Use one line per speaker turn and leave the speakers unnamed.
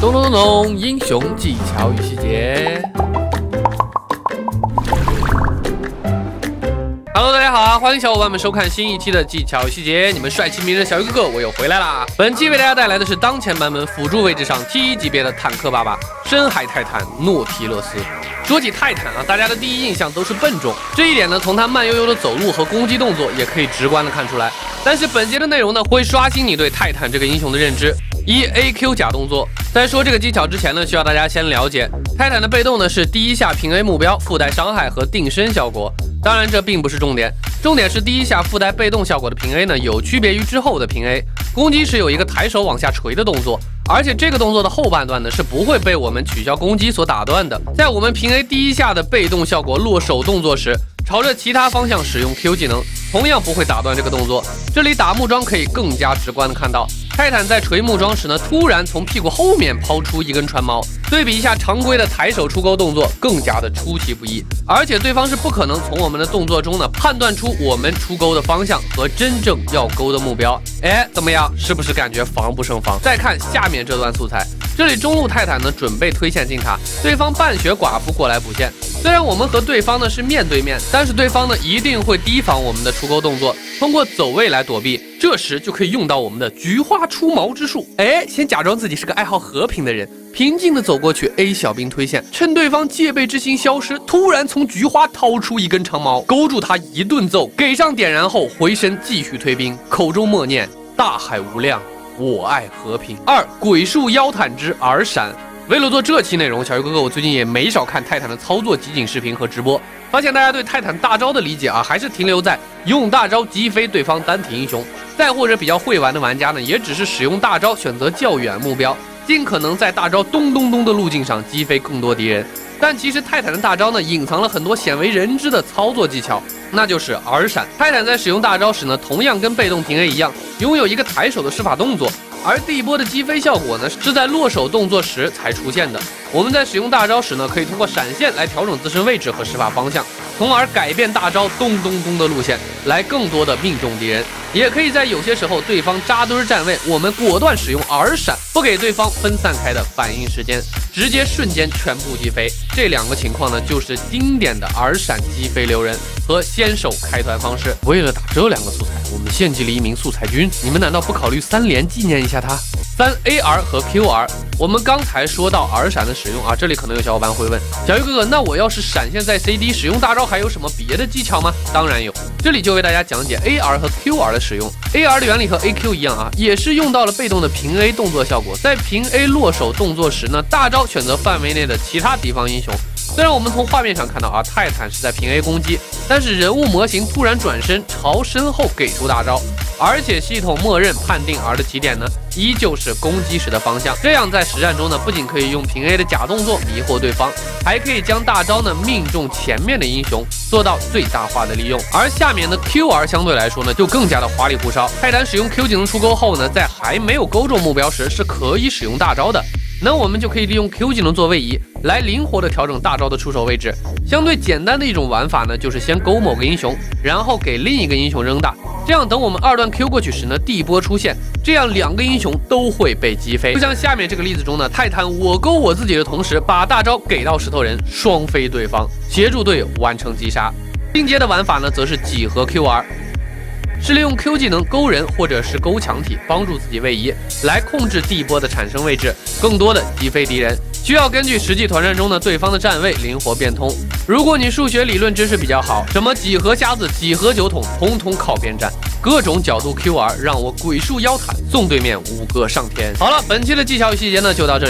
咚咚咚咚，英雄技巧与细节。Hello，大家好啊！欢迎小伙伴们收看新一期的技巧细节。你们帅气迷人的小鱼哥哥，我又回来啦！本期为大家带来的是当前版本辅助位置上 T 一级别的坦克爸爸——深海泰坦诺提勒斯。说起泰坦啊，大家的第一印象都是笨重，这一点呢，从他慢悠悠的走路和攻击动作也可以直观的看出来。但是本节的内容呢，会刷新你对泰坦这个英雄的认知。一 A Q 假动作，在说这个技巧之前呢，需要大家先了解泰坦的被动呢是第一下平 A 目标附带伤害和定身效果。当然，这并不是重点，重点是第一下附带被动效果的平 A 呢，有区别于之后的平 A。攻击时有一个抬手往下垂的动作，而且这个动作的后半段呢，是不会被我们取消攻击所打断的。在我们平 A 第一下的被动效果落手动作时，朝着其他方向使用 Q 技能，同样不会打断这个动作。这里打木桩可以更加直观的看到。泰坦在锤木桩时呢，突然从屁股后面抛出一根船锚，对比一下常规的抬手出钩动作，更加的出其不意。而且对方是不可能从我们的动作中呢判断出我们出钩的方向和真正要钩的目标。哎，怎么样？是不是感觉防不胜防？再看下面这段素材，这里中路泰坦呢准备推线进塔，对方半血寡妇过来补线。虽然我们和对方呢是面对面，但是对方呢一定会提防我们的出钩动作，通过走位来躲避。这时就可以用到我们的菊花出毛之术。哎，先假装自己是个爱好和平的人，平静地走过去，A 小兵推线，趁对方戒备之心消失，突然从菊花掏出一根长矛，勾住他一顿揍，给上点燃后回身继续推兵，口中默念大海无量，我爱和平。二鬼术妖坦之耳闪。为了做这期内容，小鱼哥哥我最近也没少看泰坦的操作集锦视频和直播，发现大家对泰坦大招的理解啊，还是停留在用大招击飞对方单体英雄。再或者比较会玩的玩家呢，也只是使用大招选择较远目标，尽可能在大招咚咚咚的路径上击飞更多敌人。但其实泰坦的大招呢，隐藏了很多鲜为人知的操作技巧，那就是耳闪。泰坦在使用大招时呢，同样跟被动平 A 一样，拥有一个抬手的施法动作。而第一波的击飞效果呢，是在落手动作时才出现的。我们在使用大招时呢，可以通过闪现来调整自身位置和施法方向，从而改变大招咚咚咚的路线，来更多的命中敌人。也可以在有些时候对方扎堆站位，我们果断使用耳闪，不给对方分散开的反应时间，直接瞬间全部击飞。这两个情况呢，就是经典的耳闪击飞留人和先手开团方式。为了打这两个素材，我们献祭了一名素材君。你们难道不考虑三连纪念一下他？三 A R 和 Q R，我们刚才说到 R 闪的使用啊，这里可能有小伙伴会问，小鱼哥哥，那我要是闪现在 C D 使用大招，还有什么别的技巧吗？当然有，这里就为大家讲解 A R 和 Q R 的使用。A R 的原理和 A Q 一样啊，也是用到了被动的平 A 动作效果，在平 A 落手动作时呢，大招选择范围内的其他敌方英雄。虽然我们从画面上看到啊，泰坦是在平 A 攻击，但是人物模型突然转身朝身后给出大招，而且系统默认判定 R 的起点呢，依旧是攻击时的方向。这样在实战中呢，不仅可以用平 A 的假动作迷惑对方，还可以将大招呢命中前面的英雄，做到最大化的利用。而下面的 QR 相对来说呢，就更加的花里胡哨。泰坦使用 Q 技能出钩后呢，在还没有勾中目标时，是可以使用大招的。那我们就可以利用 Q 技能做位移，来灵活的调整大招的出手位置。相对简单的一种玩法呢，就是先勾某个英雄，然后给另一个英雄扔大，这样等我们二段 Q 过去时呢，地波出现，这样两个英雄都会被击飞。就像下面这个例子中呢，泰坦我勾我自己的同时，把大招给到石头人，双飞对方，协助队友完成击杀。进阶的玩法呢，则是几何 QR。是利用 Q 技能勾人或者是勾墙体，帮助自己位移，来控制地波的产生位置，更多的击飞敌人。需要根据实际团战中的对方的站位灵活变通。如果你数学理论知识比较好，什么几何瞎子、几何酒桶，通通靠边站。各种角度 QR，让我鬼术腰坦送对面五个上天。好了，本期的技巧与细节呢就到这里。